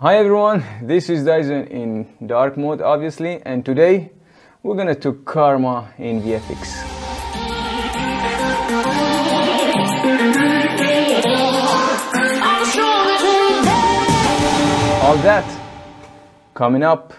Hi everyone, this is Dyson in dark mode obviously and today we're gonna do Karma in VFX. All that coming up.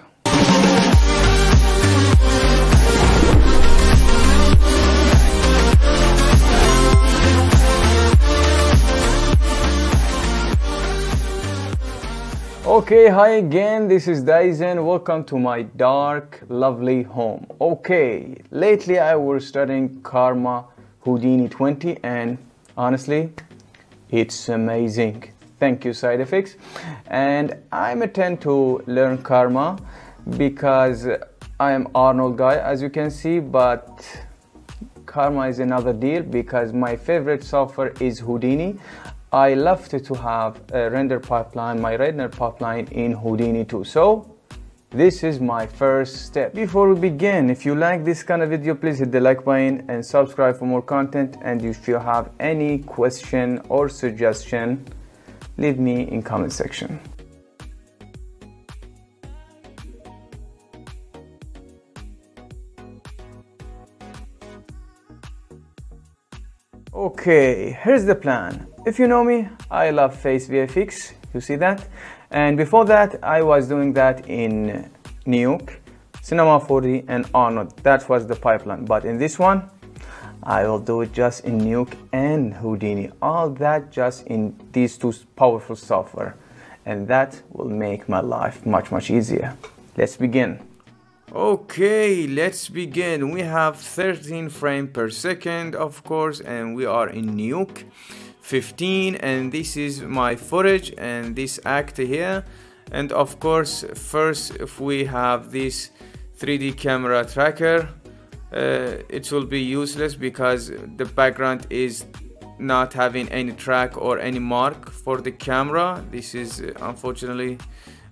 Okay, hi again, this is Dyson. Welcome to my dark, lovely home. Okay, lately I was studying Karma Houdini 20 and honestly, it's amazing. Thank you, SideFX. And I'm attempt to learn Karma because I am Arnold guy, as you can see, but Karma is another deal because my favorite software is Houdini. I love to have a render pipeline, my render pipeline in Houdini too. So this is my first step. Before we begin, if you like this kind of video, please hit the like button and subscribe for more content. And if you have any question or suggestion, leave me in comment section. Okay, here's the plan. If you know me, I love Face VFX, you see that? And before that, I was doing that in Nuke, Cinema 4D, and Arnold. That was the pipeline. But in this one, I will do it just in Nuke and Houdini. All that just in these two powerful software. And that will make my life much, much easier. Let's begin. Okay, let's begin. We have 13 frames per second, of course, and we are in Nuke 15 and this is my footage and this act here. And of course, first, if we have this 3D camera tracker, uh, it will be useless because the background is not having any track or any mark for the camera. This is unfortunately,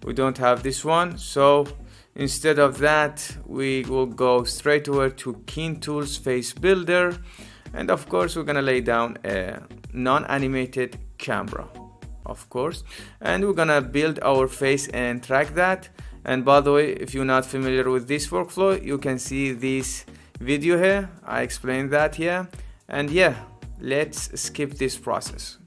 we don't have this one. So Instead of that, we will go straight over to Keen Tools Face Builder. And of course, we're gonna lay down a non-animated camera, of course. And we're gonna build our face and track that. And by the way, if you're not familiar with this workflow, you can see this video here. I explained that here. And yeah, let's skip this process.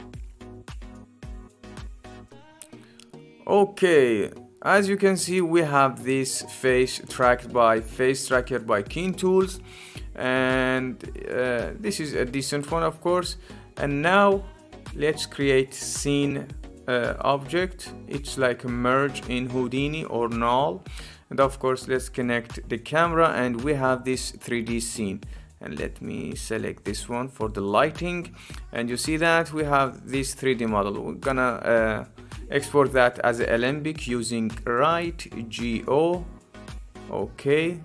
Okay, as you can see, we have this face tracked by face tracker by Keen Tools, and uh, this is a decent one, of course. And now let's create scene uh, object. It's like a merge in Houdini or null. And of course, let's connect the camera and we have this 3D scene. And let me select this one for the lighting. And you see that we have this 3d model. We're gonna uh, export that as a alembic using right go okay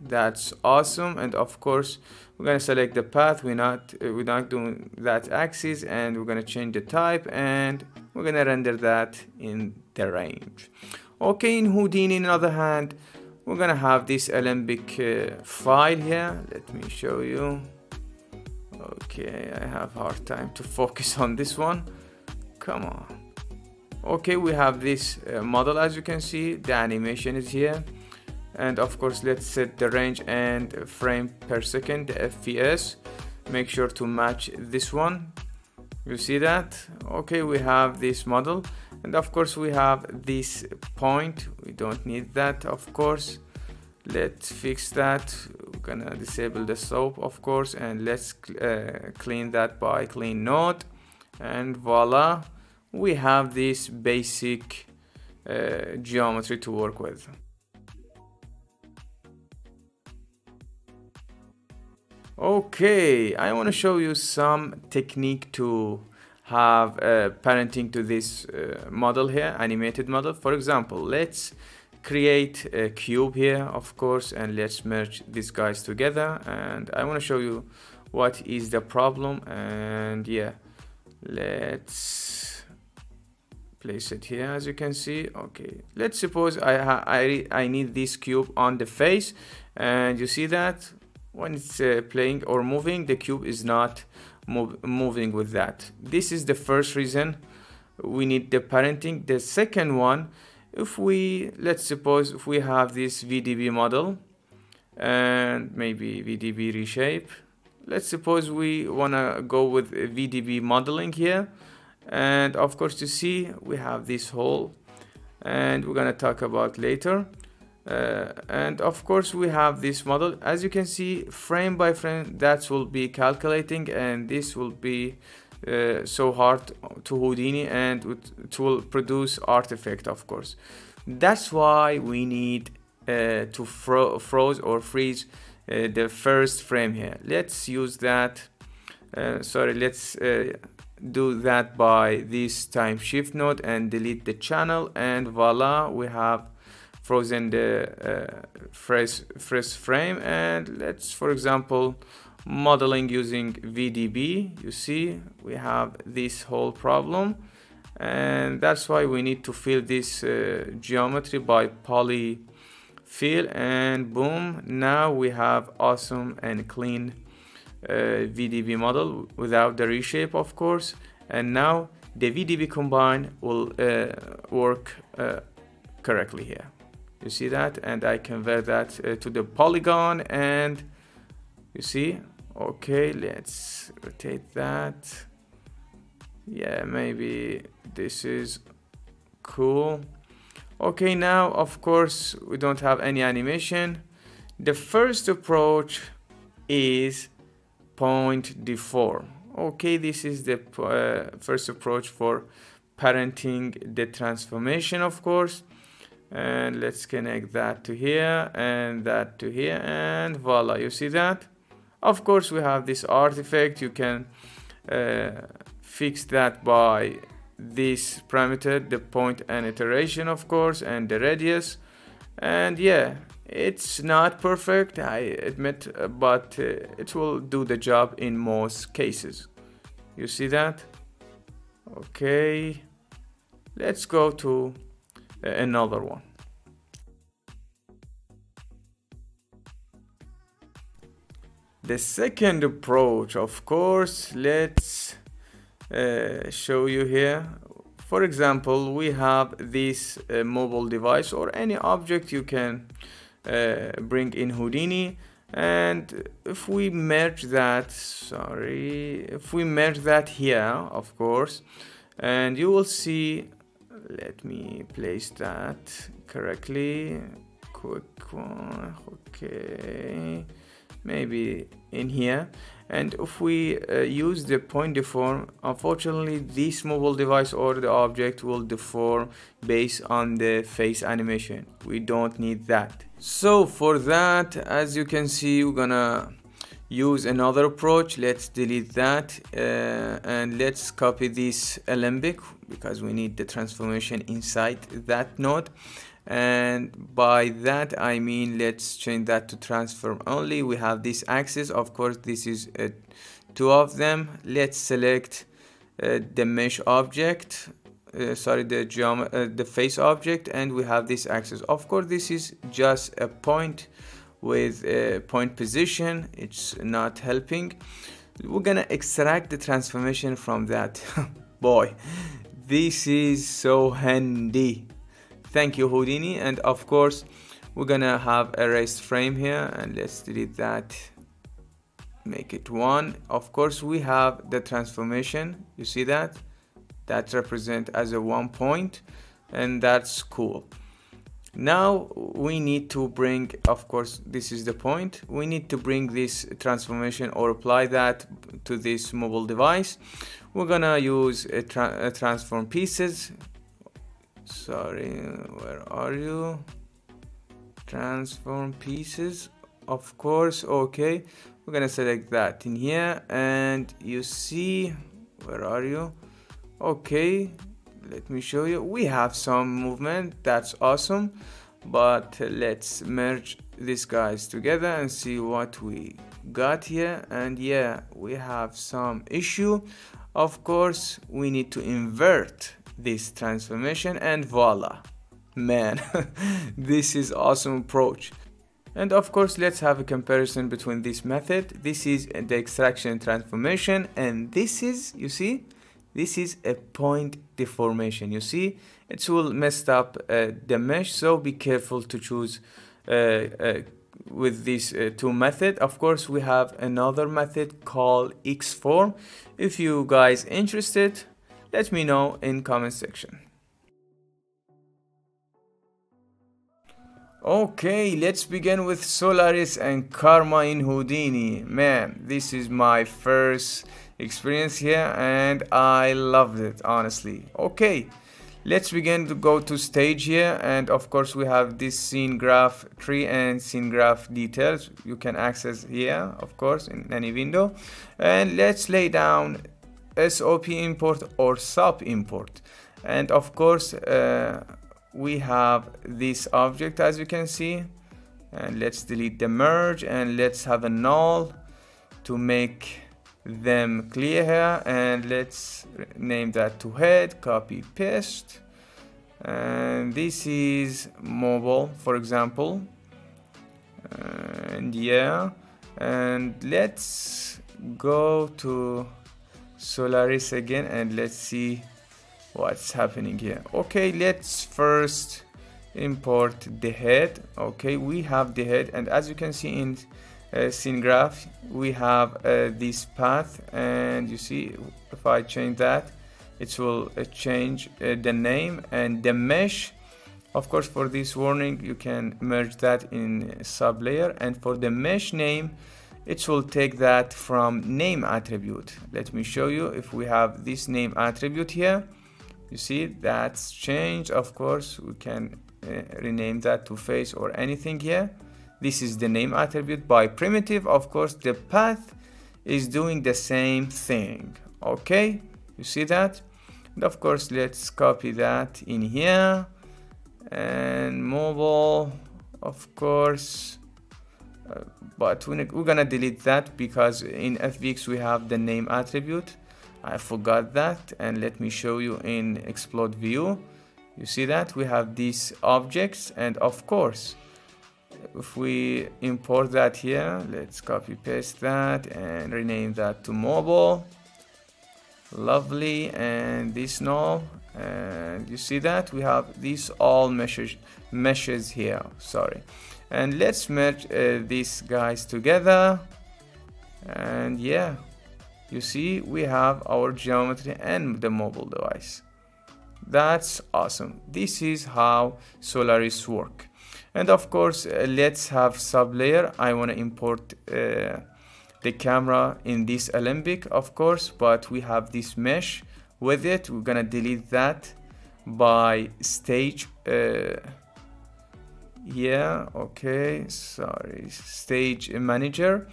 that's awesome. And of course we're going to select the path we're not uh, we're not doing that axis and we're going to change the type and we're going to render that in the range. Okay in houdini on the other hand we're gonna have this alembic uh, file here. Let me show you. Okay I have hard time to focus on this one. Come on. Okay we have this uh, model as you can see. The animation is here and of course let's set the range and frame per second fps make sure to match this one. You see that? Okay we have this model. And of course we have this point. We don't need that of course. Let's fix that. We're gonna disable the SOP of course. And let's uh, clean that by clean node and voila we have this basic uh, geometry to work with okay I want to show you some technique to have uh, parenting to this uh, model here animated model. For example let's create a cube here of course and let's merge these guys together. And I want to show you what is the problem. And yeah let's place it here as you can see. Okay let's suppose I, I, I need this cube on the face. And you see that when it's uh, playing or moving the cube is not move, moving with that. This is the first reason we need the parenting. The second one if we let's suppose if we have this VDB model and maybe VDB reshape let's suppose we want to go with VDB modeling here. And of course to see we have this hole and we're gonna talk about later uh, and of course we have this model. As you can see frame by frame that will be calculating and this will be uh, so hard to Houdini and it will produce artifact of course. That's why we need uh, to fro froze or freeze uh, the first frame here. Let's use that uh, sorry let's uh, do that by this time shift node and delete the channel and voila we have frozen the uh, fresh, fresh frame and let's for example modeling using VDB you see we have this whole problem and that's why we need to fill this uh, geometry by poly fill and boom now we have awesome and clean uh, VDB model without the reshape of course. And now the VDB combine will uh, work uh, correctly here you see that? And I convert that uh, to the polygon and you see? Okay let's rotate that. Yeah maybe this is cool. Okay now of course we don't have any animation. The first approach is point deform. Okay this is the uh, first approach for parenting the transformation of course and let's connect that to here and that to here and voila you see that of course we have this artifact you can uh, fix that by this parameter the point and iteration of course and the radius and yeah it's not perfect, I admit, but uh, it will do the job in most cases. You see that? Okay, let's go to another one. The second approach, of course, let's uh, show you here. For example, we have this uh, mobile device or any object you can uh, bring in Houdini and if we merge that sorry if we merge that here of course and you will see let me place that correctly. Quick one okay. Maybe in here. And if we uh, use the point deform unfortunately this mobile device or the object will deform based on the face animation. We don't need that. So for that as you can see we're gonna use another approach. Let's delete that uh, and let's copy this alembic because we need the transformation inside that node. And by that I mean let's change that to transform only. We have this axis. Of course this is uh, two of them. Let's select uh, the mesh object uh, sorry the geom uh, the face object and we have this axis. Of course this is just a point with a point position. It's not helping. We're gonna extract the transformation from that. Boy this is so handy. Thank you Houdini. And of course we're gonna have a raised frame here and let's delete that. Make it one. Of course we have the transformation. You see that? That represent as a one point and that's cool now we need to bring of course this is the point we need to bring this transformation or apply that to this mobile device. We're gonna use a, tra a transform pieces. Sorry where are you? Transform pieces of course okay. We're gonna select that in here and you see where are you? Okay let me show you. We have some movement. That's awesome. But let's merge these guys together and see what we got here. And yeah we have some issue. Of course we need to invert this transformation and voila. Man this is awesome approach. And of course let's have a comparison between this method. This is the extraction transformation. And this is you see this is a point deformation. You see it will mess up uh, the mesh so be careful to choose uh, uh, with these uh, two method. Of course we have another method called xform if you guys interested let me know in comment section. Okay, let's begin with Solaris and Karma in Houdini. Man, this is my first experience here and I loved it, honestly. Okay, let's begin to go to stage here and of course we have this scene graph tree and scene graph details you can access here of course in any window. And let's lay down SOP import or SOP import. And of course uh, we have this object as you can see. And let's delete the merge and let's have a null to make them clear here and let's name that to head copy paste. And this is mobile for example. And yeah and let's go to Solaris again and let's see what's happening here. Okay let's first import the head. Okay we have the head and as you can see in scene graph we have uh, this path and you see if I change that it will uh, change uh, the name and the mesh. Of course for this warning you can merge that in sub layer and for the mesh name it will take that from name attribute. Let me show you if we have this name attribute here. You see that's changed. Of course we can uh, rename that to face or anything here this is the name attribute. By primitive of course the path is doing the same thing. Okay? You see that? And of course let's copy that in here. And mobile of course uh, but we're gonna delete that because in FBX we have the name attribute. I forgot that and let me show you in explode view. You see that? We have these objects and of course if we import that here let's copy paste that and rename that to mobile. Lovely and this null and you see that? We have these all meshes meshes here sorry. And let's merge uh, these guys together. And yeah you see we have our geometry and the mobile device. That's awesome. This is how solaris work and of course uh, let's have sublayer. I want to import uh, the camera in this alembic of course but we have this mesh with it. We're gonna delete that by stage uh, yeah okay sorry stage manager.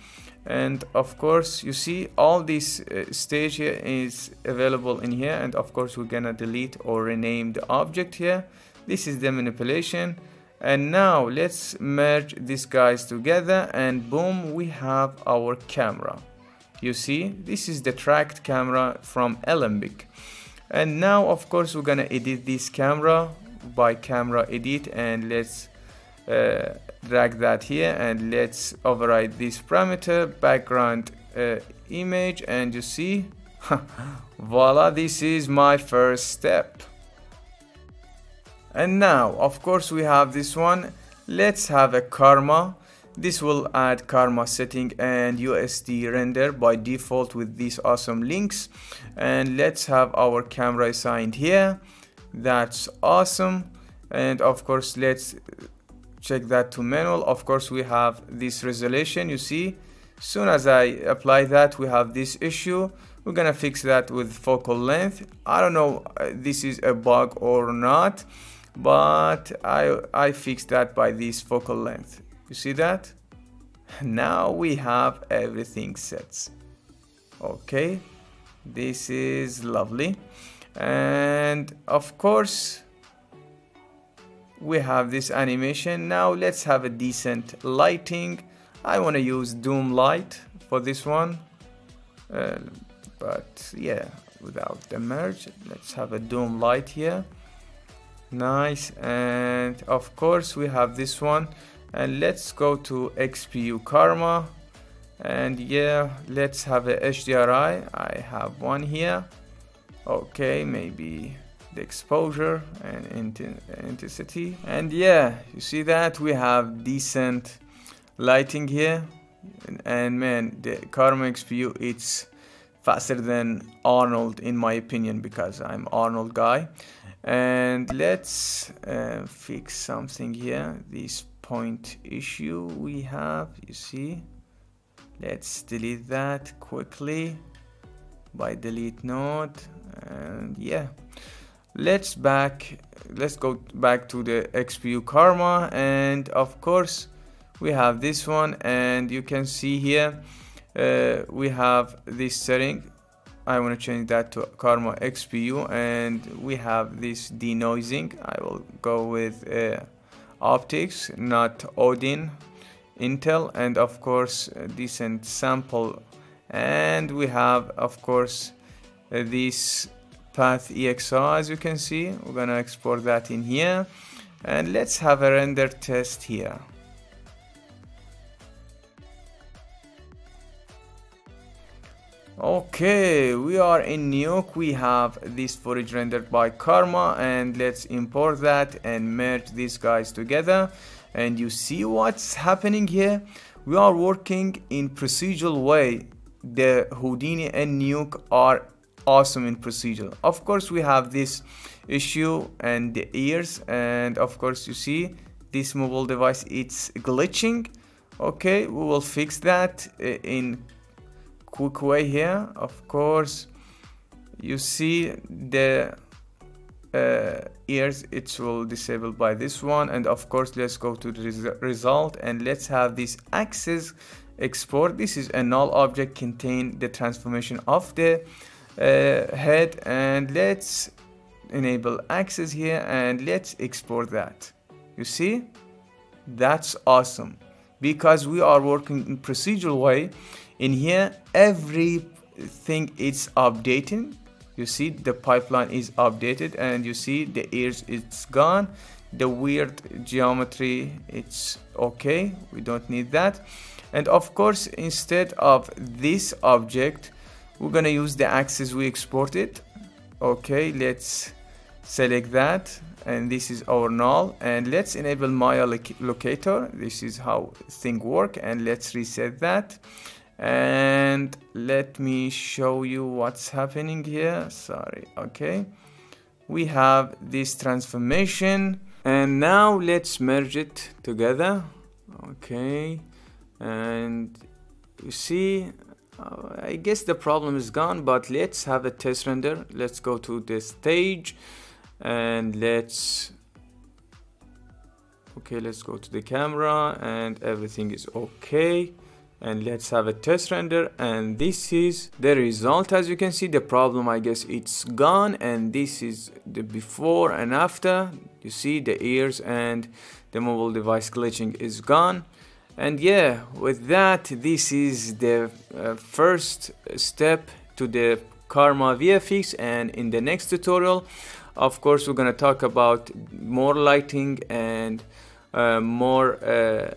And of course you see all this uh, stage here is available in here. And of course we're gonna delete or rename the object here. This is the manipulation and now let's merge these guys together and boom we have our camera. You see this is the tracked camera from Alembic. And now of course we're gonna edit this camera by camera edit and let's uh, drag that here and let's override this parameter background uh, image and you see voila this is my first step and now of course we have this one. Let's have a karma. This will add karma setting and USD render by default with these awesome links. And let's have our camera assigned here. That's awesome. And of course let's check that to manual. Of course we have this resolution you see. Soon as I apply that we have this issue. We're gonna fix that with focal length. I don't know uh, this is a bug or not but I, I fixed that by this focal length. You see that? Now we have everything set. Okay. This is lovely. And of course we have this animation. Now let's have a decent lighting. I want to use Dome light for this one. Uh, but yeah without the merge let's have a Dome light here nice. And of course we have this one. And let's go to XPU Karma. And yeah let's have a HDRI I. Have one here. Okay maybe the exposure and intensity. And yeah you see that? We have decent lighting here. And man the Karma XPU it's faster than Arnold in my opinion because I'm Arnold guy. And let's uh, fix something here. This point issue we have you see. Let's delete that quickly. By delete node and yeah. Let's back let's go back to the XPU Karma and of course we have this one and you can see here uh, we have this setting. I want to change that to Karma XPU and we have this denoising. I will go with uh, OptiX not Odin Intel and of course decent sample. And we have of course uh, this path EXR as you can see. We're gonna export that in here. And let's have a render test here Okay, we are in Nuke. We have this footage rendered by Karma and let's import that and merge these guys together. And you see what's happening here? We are working in procedural way. The Houdini and Nuke are awesome in procedural. Of course, we have this issue and the ears and of course you see this mobile device it's glitching. Okay, we will fix that uh, in quick way here. Of course you see the uh, ears it will disable by this one. And of course let's go to the res result and let's have this axis export. This is a null object contain the transformation of the uh, head. And let's enable axis here and let's export that. You see? That's awesome. Because we are working in procedural way in here everything is updating. You see the pipeline is updated and you see the ears it's gone. The weird geometry it's okay. We don't need that. And of course instead of this object we're gonna use the axis we exported okay let's select that. And this is our null. And let's enable Maya locator. This is how thing work. And let's reset that and let me show you what's happening here. Sorry okay. We have this transformation. And now let's merge it together. Okay. And you see uh, I guess the problem is gone but let's have a test render. Let's go to the stage and let's okay let's go to the camera and everything is okay and let's have a test render and this is the result. As you can see the problem i guess it's gone and this is the before and after. You see the ears and the mobile device glitching is gone. And yeah with that this is the uh, first step to the karma vfx and in the next tutorial of course we're gonna talk about more lighting and uh, more uh,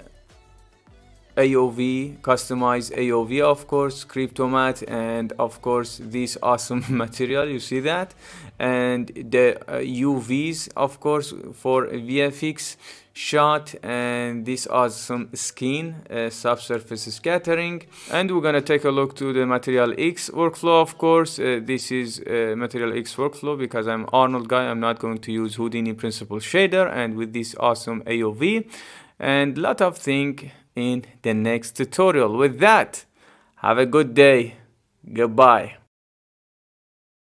AOV, customized AOV of course, Cryptomatte and of course this awesome material, you see that? And the uh, UVs of course for VFX shot and this awesome skin, uh, subsurface scattering. And we're gonna take a look to the Material X workflow of course. Uh, this is uh, Material X workflow because I'm Arnold guy, I'm not going to use Houdini Principle Shader and with this awesome AOV and lot of thing in the next tutorial. With that, have a good day. Goodbye.